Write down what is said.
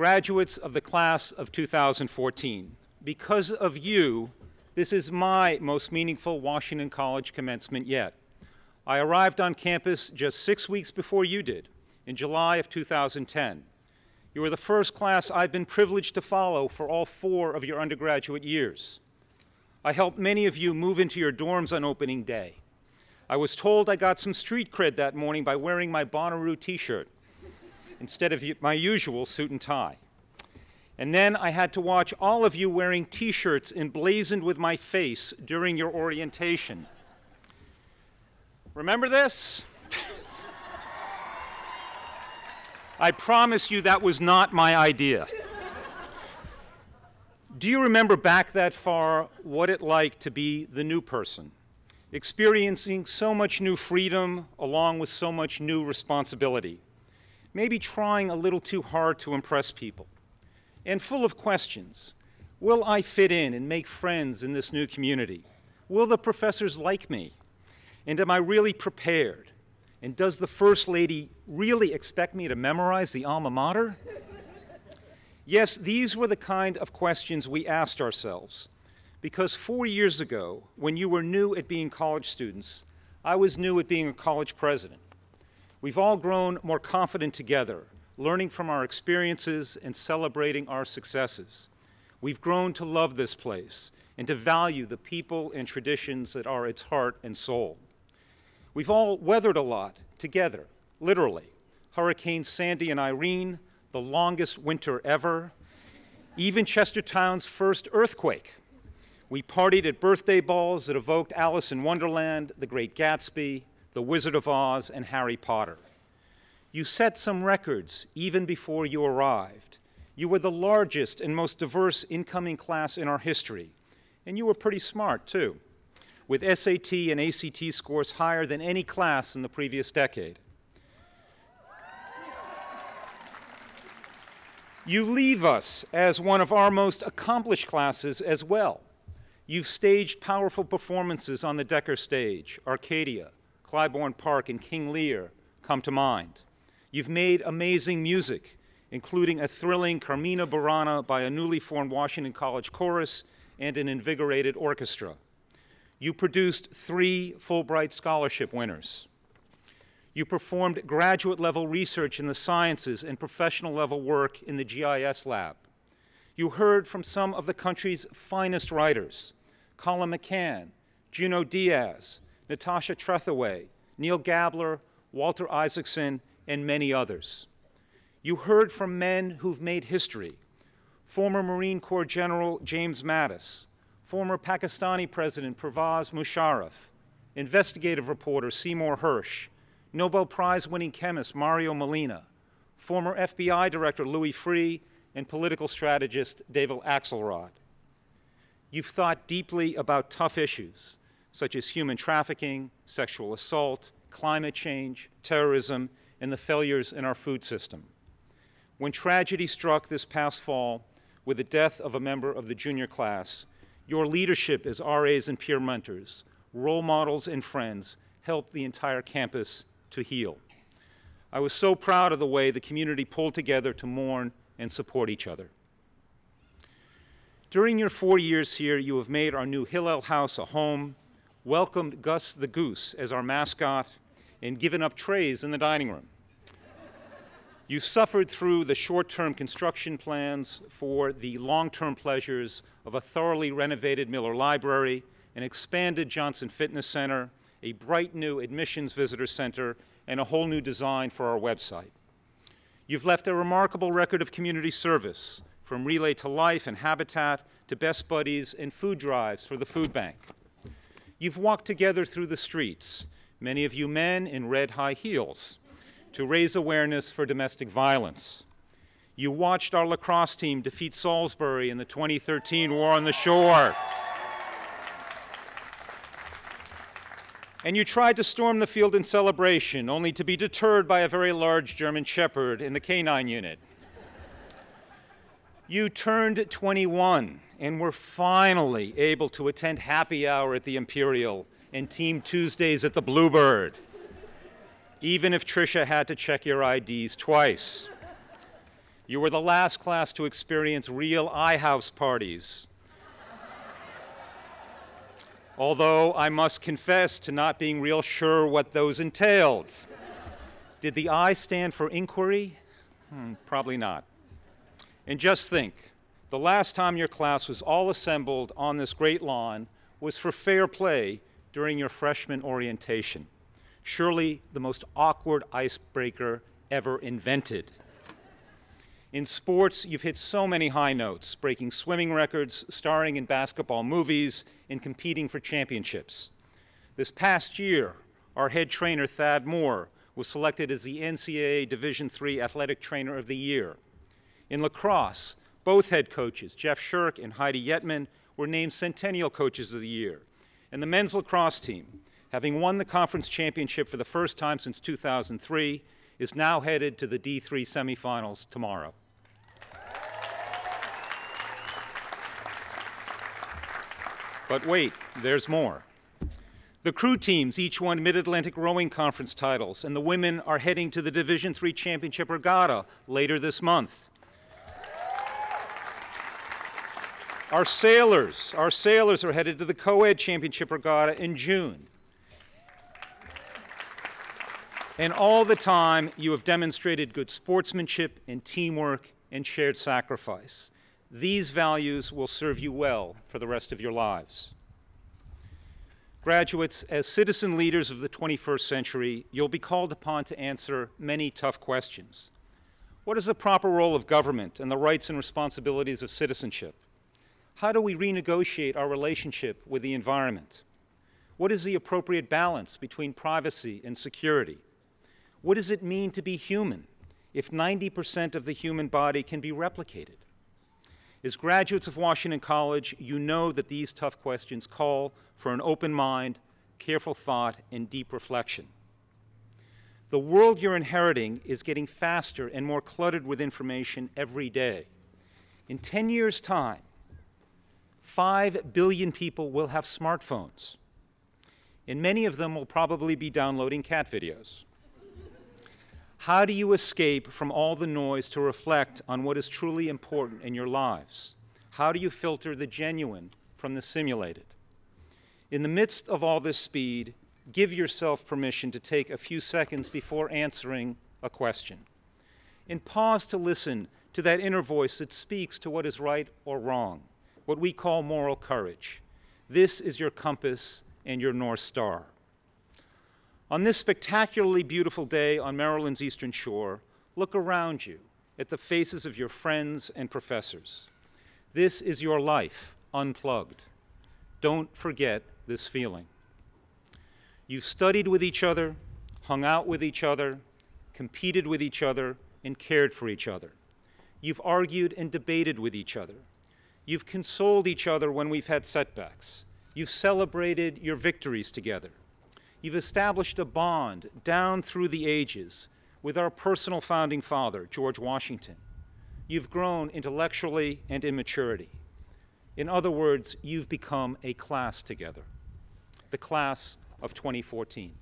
Graduates of the class of 2014, because of you, this is my most meaningful Washington College commencement yet. I arrived on campus just six weeks before you did, in July of 2010. You were the first class I've been privileged to follow for all four of your undergraduate years. I helped many of you move into your dorms on opening day. I was told I got some street cred that morning by wearing my Bonnaroo t-shirt instead of my usual suit and tie. And then I had to watch all of you wearing t-shirts emblazoned with my face during your orientation. Remember this? I promise you that was not my idea. Do you remember back that far what it like to be the new person, experiencing so much new freedom along with so much new responsibility, maybe trying a little too hard to impress people, and full of questions. Will I fit in and make friends in this new community? Will the professors like me? And am I really prepared? And does the First Lady really expect me to memorize the alma mater? yes, these were the kind of questions we asked ourselves. Because four years ago, when you were new at being college students, I was new at being a college president. We've all grown more confident together, learning from our experiences and celebrating our successes. We've grown to love this place and to value the people and traditions that are its heart and soul. We've all weathered a lot together, literally. Hurricanes Sandy and Irene, the longest winter ever, even Chestertown's first earthquake. We partied at birthday balls that evoked Alice in Wonderland, The Great Gatsby, The Wizard of Oz, and Harry Potter. You set some records even before you arrived. You were the largest and most diverse incoming class in our history, and you were pretty smart, too with SAT and ACT scores higher than any class in the previous decade. You leave us as one of our most accomplished classes as well. You've staged powerful performances on the Decker stage, Arcadia, Clybourne Park, and King Lear come to mind. You've made amazing music, including a thrilling Carmina Burana by a newly formed Washington College chorus and an invigorated orchestra. You produced three Fulbright Scholarship winners. You performed graduate level research in the sciences and professional level work in the GIS lab. You heard from some of the country's finest writers, Colum McCann, Junot Diaz, Natasha Trethewey, Neal Gabler, Walter Isaacson, and many others. You heard from men who've made history, former Marine Corps General James Mattis, former Pakistani President Pervez Musharraf, investigative reporter Seymour Hersh, Nobel Prize winning chemist Mario Molina, former FBI Director Louis Freeh, and political strategist David Axelrod. You've thought deeply about tough issues such as human trafficking, sexual assault, climate change, terrorism, and the failures in our food system. When tragedy struck this past fall with the death of a member of the junior class, your leadership as RAs and peer mentors, role models and friends, helped the entire campus to heal. I was so proud of the way the community pulled together to mourn and support each other. During your four years here, you have made our new Hillel House a home, welcomed Gus the Goose as our mascot, and given up trays in the dining room. You suffered through the short-term construction plans for the long-term pleasures of a thoroughly renovated Miller Library, an expanded Johnson Fitness Center, a bright new admissions visitor center, and a whole new design for our website. You've left a remarkable record of community service, from Relay to Life and Habitat to Best Buddies and food drives for the food bank. You've walked together through the streets, many of you men in red high heels, to raise awareness for domestic violence. You watched our lacrosse team defeat Salisbury in the 2013 War on the Shore. And you tried to storm the field in celebration, only to be deterred by a very large German Shepherd in the canine unit. You turned 21 and were finally able to attend happy hour at the Imperial and Team Tuesdays at the Bluebird even if Tricia had to check your IDs twice. You were the last class to experience real iHouse parties. Although I must confess to not being real sure what those entailed. Did the I stand for inquiry? Hmm, probably not. And just think the last time your class was all assembled on this great lawn was for fair play during your freshman orientation. Surely the most awkward icebreaker ever invented. In sports, you've hit so many high notes, breaking swimming records, starring in basketball movies, and competing for championships. This past year, our head trainer, Thad Moore, was selected as the NCAA Division III Athletic Trainer of the Year. In lacrosse, both head coaches, Jeff Shirk and Heidi Yetman, were named Centennial Coaches of the Year. And the men's lacrosse team, having won the conference championship for the first time since 2003, is now headed to the D3 semifinals tomorrow. But wait, there's more. The crew teams each won Mid-Atlantic Rowing Conference titles, and the women are heading to the Division III Championship Regatta later this month. Our sailors, our sailors are headed to the Co-Ed Championship Regatta in June. And all the time, you have demonstrated good sportsmanship and teamwork and shared sacrifice. These values will serve you well for the rest of your lives. Graduates, as citizen leaders of the 21st century, you'll be called upon to answer many tough questions. What is the proper role of government and the rights and responsibilities of citizenship? How do we renegotiate our relationship with the environment? What is the appropriate balance between privacy and security? What does it mean to be human if 90% of the human body can be replicated? As graduates of Washington College, you know that these tough questions call for an open mind, careful thought, and deep reflection. The world you're inheriting is getting faster and more cluttered with information every day. In 10 years' time, 5 billion people will have smartphones, and many of them will probably be downloading cat videos. How do you escape from all the noise to reflect on what is truly important in your lives? How do you filter the genuine from the simulated? In the midst of all this speed, give yourself permission to take a few seconds before answering a question. And pause to listen to that inner voice that speaks to what is right or wrong, what we call moral courage. This is your compass and your North Star. On this spectacularly beautiful day on Maryland's Eastern Shore, look around you at the faces of your friends and professors. This is your life unplugged. Don't forget this feeling. You've studied with each other, hung out with each other, competed with each other, and cared for each other. You've argued and debated with each other. You've consoled each other when we've had setbacks. You've celebrated your victories together. You've established a bond down through the ages with our personal founding father, George Washington. You've grown intellectually and in maturity. In other words, you've become a class together, the class of 2014.